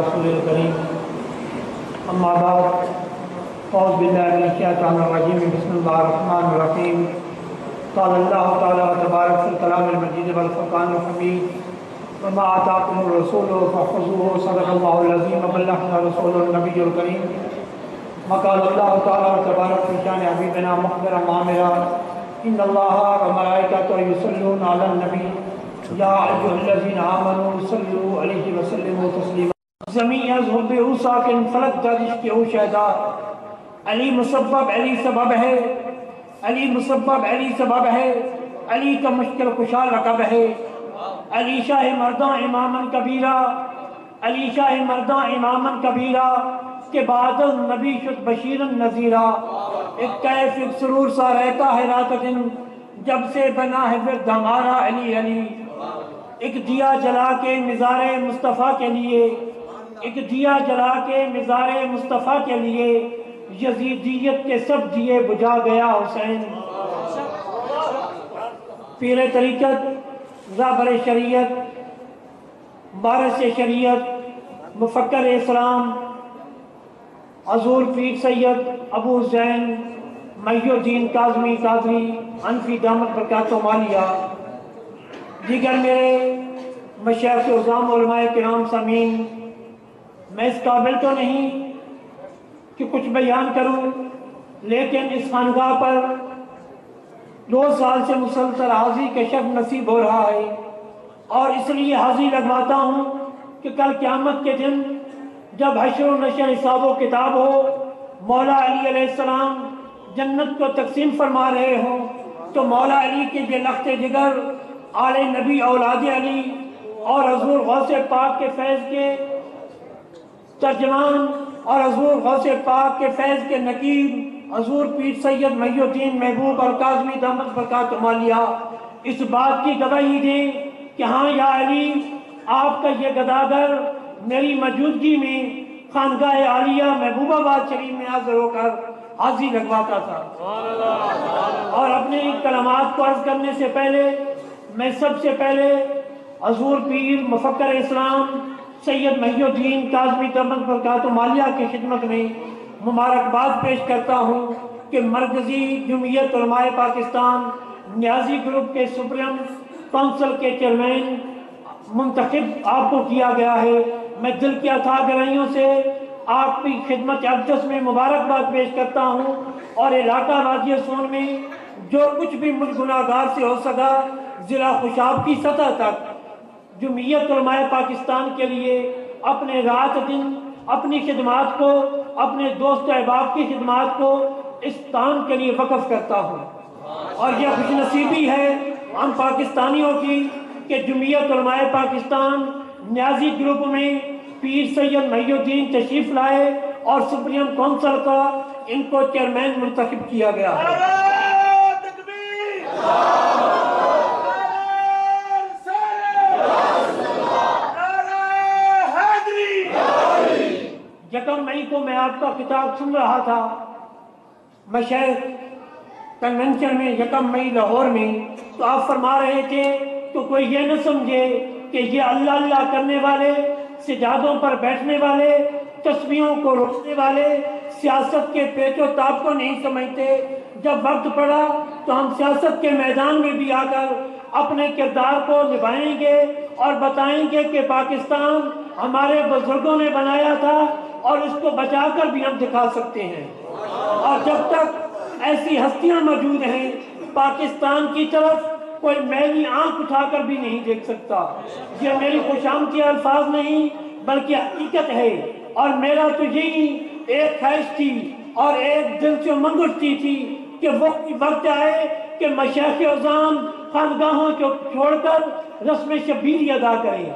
رسول الكريم أما بعد أعوذ بالله من الشيطان الرجيم بسم الله الرحمن الرحيم قال الله تعالى وتبارك في الكلام المجيد والفرقان الحميد وما آتاكم الرسول فخذوه صدق الله العظيم وبلغنا رسول النبي الكريم وقال الله تعالى وتبارك في شان حبيبنا مخبرا معمرا إن الله وملائكته يصلون على النبي يا أيها الذين آمنوا صلوا عليه وسلموا تسليما زمین از حب او ساکن فلک گردش کے او شہدا علی مسبب علی سبب ہے۔ علی مسبب علی سبب ہے۔ علی کا مشکل کشا رقب ہے۔ علی شاہ مرداں امامن کبیرہ۔ علی شاہ مرداں امامن کبیرہ۔ کے بعد نبی شد بشیرن نذیرہ۔ ایک کیف، ایک سرور سا رہتا ہے رات دن۔ جب سے بنا ہے ورد ہمارا علی علی۔ ایک دیا جلا کے مزار مصطفیٰ کے لیے۔ ایک دیا جلا کے مزار مصطفیٰ کے لیے یزیدیت کے سب دیے بجھا گیا حسین۔ پیر طریقت رابر شریعت بارس شریعت، مفکر اسلام، حضور پیر سید ابو زین میو الدین کاظمی قادری، انفی دامت برکات و مالیہ۔ دیگر میرے مشیخ عظام علماء کرام سمین میں اس قابل تو نہیں کہ کچھ بیان کروں، لیکن اس خانگاہ پر دو سال سے مسلسل حاضری کے شب نصیب ہو رہا ہے اور اس لیے حاضری لگواتا ہوں کہ کل قیامت کے دن جب حشر و نشر حساب و کتاب ہو، مولا علی علیہ السلام جنت کو تقسیم فرما رہے ہوں، تو مولا علی کے بے لخت جگر، آل نبی اولاد علی اور حضور غوث پاک کے فیض کے ترجمان اور حضور غوث پاک کے فیض کے نقیب، حضور پیر سید محی الدین محبوب اور کاظمی دامت برکات مالیہ۔ اس بات کی گواہی دیں کہ ہاں یا علی، آپ کا یہ گداگر میری موجودگی میں خانگاہ عالیہ محبوب آباد شریف میں حاضر ہو کر حاضری لگواتا تھا۔ اور اپنے کلمات کو عرض کرنے سے پہلے، میں سب سے پہلے حضور پیر مفکر اسلام سید محی الدین کاظمی دمت برکات و مالیہ کی خدمت میں مبارکباد پیش کرتا ہوں کہ مرکزی جمعیت علماء پاکستان، نیازی گروپ کے سپریم کونسل کے چیئرمین منتخب آپ کو کیا گیا ہے۔ میں دل کی اتھا گرائیوں سے آپ کی خدمت اقدس میں مبارکباد پیش کرتا ہوں اور علاقہ راجیہ سون میں جو کچھ بھی مجھ گناہگار سے ہو سکا، ضلع خوشاب کی سطح تک جمعیت علماء پاکستان کے لیے اپنے رات دن، اپنی خدمات کو، اپنے دوست احباب کی خدمات کو اس کام کے لیے وقف کرتا ہوں۔ اور یہ خوش نصیبی ہے ہم پاکستانیوں کی کہ جمعیت علماء پاکستان نیازی گروپ میں پیر سید محی الدین تشریف لائے اور سپریم کونسل کا ان کو چیئرمین منتخب کیا گیا۔ ہے یکم مئی کو میں آپ کا کتاب سن رہا تھا میں شہر کنونشن میں یکم مئی لاہور میں، تو آپ فرما رہے تھے، تو کوئی یہ نہ سمجھے کہ یہ اللہ اللہ کرنے والے، سجادوں پر بیٹھنے والے، تسبیحوں کو روکنے والے، سیاست کے پیچ و تاب کو نہیں سمجھتے۔ جب وقت پڑا، تو ہم سیاست کے میدان میں بھی آ کر اپنے کردار کو نبھائیں گے اور بتائیں گے کہ پاکستان ہمارے بزرگوں نے بنایا تھا۔ اور اس کو بچا کر بھی ہم دکھا سکتے ہیں۔ اور جب تک ایسی ہستیاں موجود ہیں، پاکستان کی طرف کوئی میلی آنکھ اٹھا کر بھی نہیں دیکھ سکتا۔ یہ میری خوشامتی الفاظ نہیں، بلکہ حقیقت ہے۔ اور میرا تو یہی ایک خواہش تھی اور ایک دل سے منگٹتی تھی کہ وقت وقت آئے کہ مشیخ عظام خانگاہوں کو چھوڑ کر رسم شبیری ادا کریں۔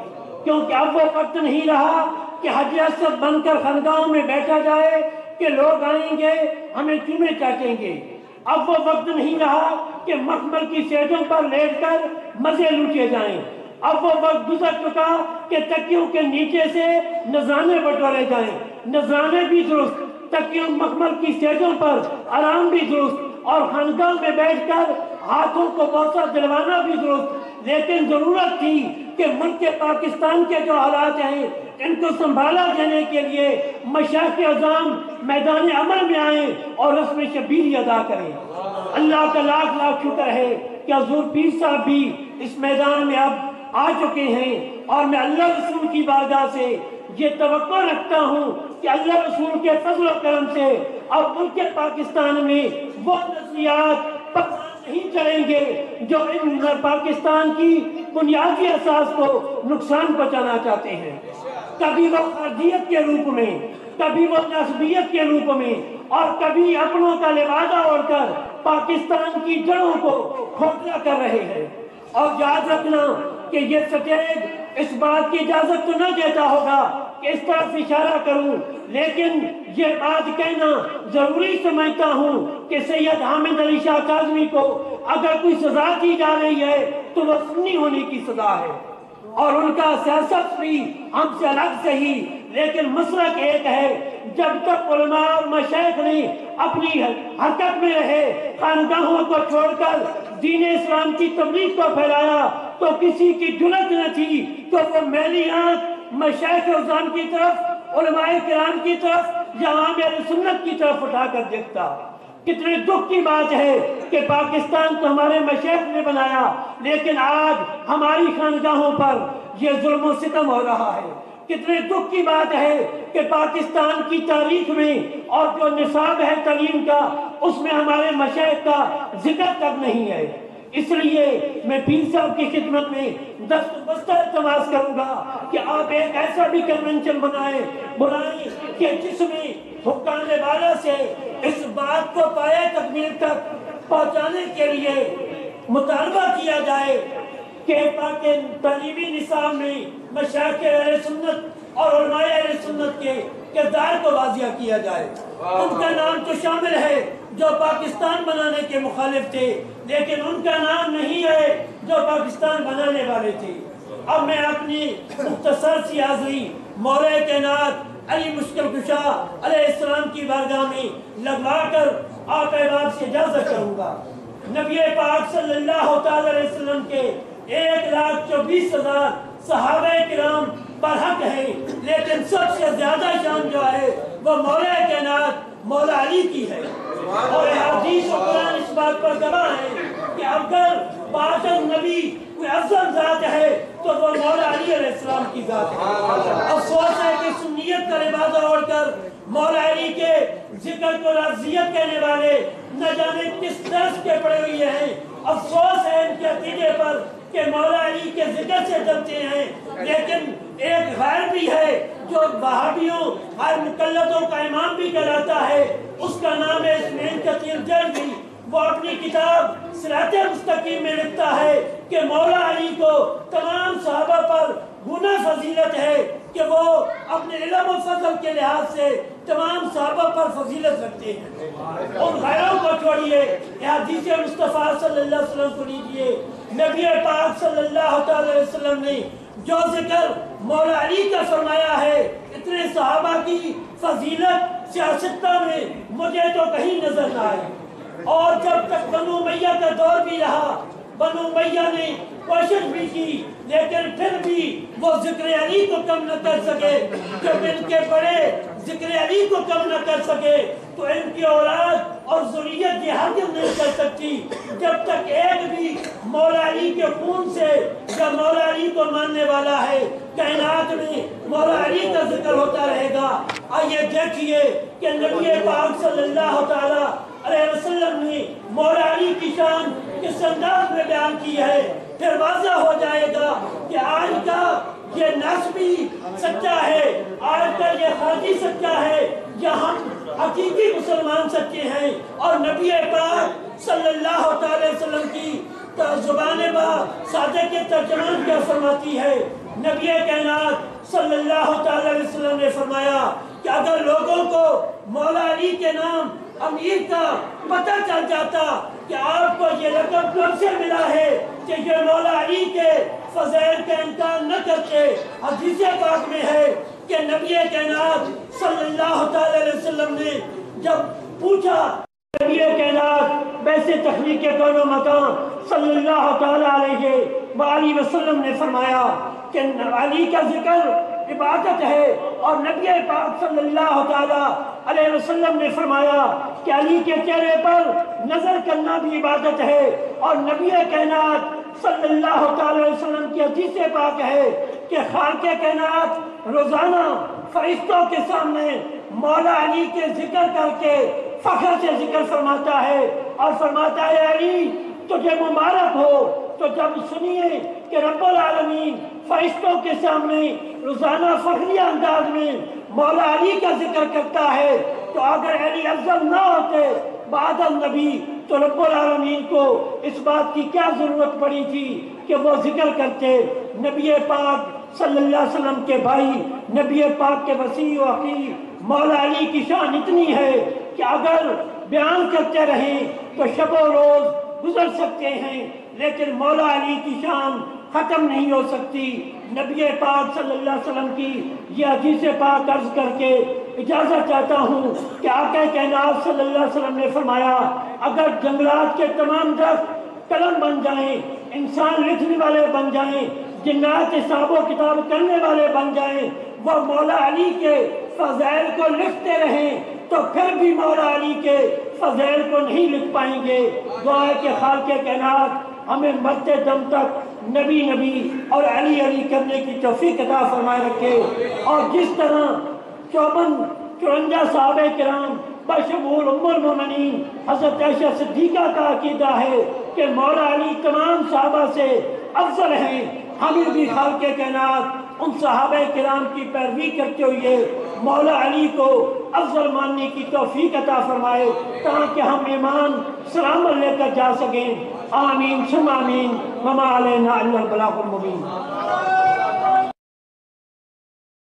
کیونکہ اب وہ وقت نہیں رہا کہ حج اسد بن کر خانگاہوں میں بیٹھا جائے کہ لوگ آئیں گے، ہمیں چومے چاٹیں گے؟ اب وہ وقت نہیں رہا کہ مخمل کی سیٹوں پر لیٹ کر مزے لوٹے جائیں۔ اب وہ وقت گزر چکا کہ تکیوں کے نیچے سے نظرانے بٹورے جائیں۔ نظرانے بھی درست، تکیوں مخمل کی سیٹوں پر آرام بھی درست اور خانگاہ میں بیٹھ کر ہاتھوں کو بوسہ دلوانا بھی درست۔ لیکن ضرورت تھی کہ ملک پاکستان کے جو حالات ہیں ان کو سنبھالا دینے کے لیے مشاق اعظام میدان عمل میں آئیں اور رسم شبیری ادا کریں۔ اللہ کا لاکھ لاکھ شکر ہے کہ حضور پیر صاحب بھی اس میدان میں اب آ چکے ہیں اور میں اللہ رسول کی بارگاہ سے یہ توقع رکھتا ہوں کہ اللہ رسول کے فضل و کرم سے اب ملک پاکستان میں وہ نظریات نہیں چلیں گے جو ان پاکستان کی بنیادی اساس کو نقصان پہنچانا چاہتے ہیں۔ کبھی وہ خرجیت کے روپ میں کبھی وہ نسبیت کے روپ میں اور کبھی اپنوں کا لبادہ اوڑھ کر پاکستان کی جڑوں کو کھوکھلا کر رہے ہیں۔ اور یاد رکھنا کہ یہ سٹیج اس بات کی اجازت تو نہ دیتا ہوگا کہ اس طرف اشارہ کروں، لیکن یہ بات کہنا ضروری سمجھتا ہوں کہ سید حامد علی شاہ کاظمی کو اگر کوئی سزا کی جا رہی ہے تو وہ سنی ہونے کی سزا ہے۔ اور ان کا سیاست بھی ہم سے الگ سے ہی، لیکن مسلک ایک ہے۔ جب تک علماء اور مشیخ نے اپنی حرکت میں رہے، خاندانوں کو چھوڑ کر دین اسلام کی تبلیغ کو پھیلایا، تو کسی کی جلت نہ تھی، تو وہ میلی آنکھ مشیخ ازام کی طرف، علماء کرام کی طرف یا عام سنت کی طرف اٹھا کر دیکھتا۔ کتنے دکھ کی بات ہے کہ پاکستان تو ہمارے مشیخ نے بنایا، لیکن آج ہماری خانداہوں پر یہ ظلم و ستم ہو رہا ہے۔ کتنے دکھ کی بات ہے کہ پاکستان کی تاریخ میں اور جو نصاب ہے تعلیم کا، اس میں ہمارے مشیخ کا ذکر تک نہیں ہے۔ اس لیے میں پیر صاحب کی خدمت میں دست بستہ تماس کروں گا کہ آپ ایک ایسا بھی کنونشن بنائیں بنائیں کہ جس میں حکام والا سے اس بات کو پائے تکمیل تک پہنچانے کے لیے مطالبہ کیا جائے کہ تعلیمی نصاب میں مشاق اہل سنت اور علماء اہل سنت کے کردار کو واضح کیا جائے۔ ان کا نام تو شامل ہے جو پاکستان بنانے کے مخالف تھے لیکن ان کا نام نہیں ہے جو پاکستان بنانے والے تھے۔ اب میں اپنی مختصر سی حاضری مولا کائنات علی مشکل کشا علیہ السلام کی بارگاہ میں لگوا کر آپ احباب سے اجازت کروں گا۔ نبی پاک صلی اللہ علیہ وسلم کے ایک لاکھ چوبیس ہزار صحابہ کرام برحق ہیں، لیکن سب سے زیادہ شان جو ہے وہ مولا کائنات، مولا علی کی ہے۔ اور حدیث و قرآن اس بات پر گواہ ہے کہ اگر باشد نبی کوئی افضل ذات ہے تو وہ مولا علی علیہ السلام کی ذات ہے۔ افسوس ہے کہ سنیت کا لبادہ اوڑھ کر مولا علی کے ذکر کو رضیت کہنے والے نہ جانے کس درس کے پڑے ہوئے ہیں۔ افسوس ہے ان کے عقیدے پر کہ مولا علی کے ذکر سے ڈرتے ہیں۔ لیکن ایک غیر بھی ہے جو بہابیوں اور مقلدوں کا امام بھی کراتا ہے۔ اس کا نام ہے اسمین کثیر جلدی وہ اپنی کتاب سرات مستقیم میں لکھتا ہے۔ کہ مولا علی کو تمام صحابہ پر گناہ فضیلت ہے کہ وہ اپنے علم و فضل کے لحاظ سے تمام صحابہ پر فضیلت رکھتے ہیں۔ ان غیروں کو چھوڑیے یہ حدیث مصطفیٰ صلی اللہ علیہ وسلم کو لیجیے نبی پاک صلی اللہ علیہ وسلم نے جو ذکر مولا علی کا فرمایا ہے، اتنے صحابہ کی فضیلت، سیاستہ میں مجھے تو کہیں نظر نہ آئی اور جب تک بنو میہ کا دور بھی رہا بنو میہ نے کوشش بھی کی، لیکن پھر بھی وہ ذکر علی کو کم نہ کر سکے۔ جب ان کے بڑے ذکر علی کو کم نہ کر سکے، تو ان کی اولاد اور ذریت یہ حرکت نہیں کر سکتی۔ جب تک ایک بھی مولا علی کے خون سے یا مولا علی کو ماننے والا ہے، کائنات میں مولا علی کا ذکر ہوتا رہے گا۔ آئیے دیکھئے کہ نبی پاک صلی اللہ تعالی علیہ وسلم نے مولا علی کی شان کس انداز میں بیان کی ہے۔ پھر واضح ہو جائے گا کہ آج کا یہ نفس سچا ہے۔ آج کا یہ خاطی سچا ہے۔ یا ہم حقیقی مسلمان سچے ہیں۔ اور نبی پاک صلی اللہ علیہ وسلم کی زبان با سادے کے ترجمان کیا فرماتی ہے۔ نبی کائنات صلی اللہ علیہ وسلم نے فرمایا کہ اگر لوگوں کو مولا علی کے نام امیر کا پتہ چل جاتا کہ آپ کو یہ رقم کب سے ملا ہے کہ یہ مولا علی کے فضائل کا انکار نہ کرتے۔ حدیث پاک میں ہے کہ نبی کائنات صلی اللہ علیہ وسلم نے جب پوچھا، نبی کائنات ویسے تخلیق کون و مکان صلی اللہ علیہ وآلہ وسلم نے فرمایا کہ علی کا ذکر عبادت ہے۔ اور نبی پاک صلی اللہ تعالی علیہ وسلم نے فرمایا کہ علی کے چہرے پر نظر کرنا بھی عبادت ہے اور نبی کائنات صلی اللہ تعالی علیہ وسلم کی حدیث پاک ہے کہ خالق کائنات روزانہ فرشتوں کے سامنے مولا علی کے ذکر کر کے فخر سے ذکر فرماتا ہے اور فرماتا ہے علی تجھے مبارک ہو تو جب سنیے کہ رب العالمین فرشتوں کے سامنے روزانہ فخری انداز میں مولا علی کا ذکر کرتا ہے، تو اگر علی افضل نہ ہوتے بعد النبی، تو رب العالمین کو اس بات کی کیا ضرورت پڑی تھی کہ وہ ذکر کرتے؟ نبی پاک صلی اللہ علیہ وسلم کے بھائی، نبی پاک کے وسیع و حقیق مولا علی کی شان اتنی ہے کہ اگر بیان کرتے رہیں تو شب و روز گزر سکتے ہیں، لیکن مولا علی کی شان ختم نہیں ہو سکتی۔ نبی پاک صلی اللہ علیہ وسلم کی یہ حدیث پاک عرض کر کے اجازت چاہتا ہوں کہ آقا کائنات صلی اللہ علیہ وسلم نے فرمایا، اگر جنگلات کے تمام درخت قلم بن جائیں، انسان لکھنے والے بن جائیں، جنات حساب و کتاب کرنے والے بن جائیں، وہ مولا علی کے فضائل کو لکھتے رہیں، تو پھر بھی مولا علی کے فضائل کو نہیں لکھ پائیں گے۔ دعا ہے کہ خالق کائنات ہمیں مرتے دم تک نبی نبی اور علی علی کرنے کی توفیق عطا فرمائے رکھے۔ اور جس طرح چوبن چورنجا صحابہ کرام بشمول ام المومنین حضرت عائشہ صدیقہ کا عقیدہ ہے کہ مولا علی تمام صحابہ سے افضل ہیں۔ ہمیں بھی خالق کائنات ان صحابہ کرام کی پیروی کرتے ہوئے مولا علی کو افضل ماننے کی توفیق عطا فرمائے تاکہ ہم ایمان سلام لے کر جا سکیں۔ آمین سم آمین۔ مما علینا اللہ البلاغ المبین۔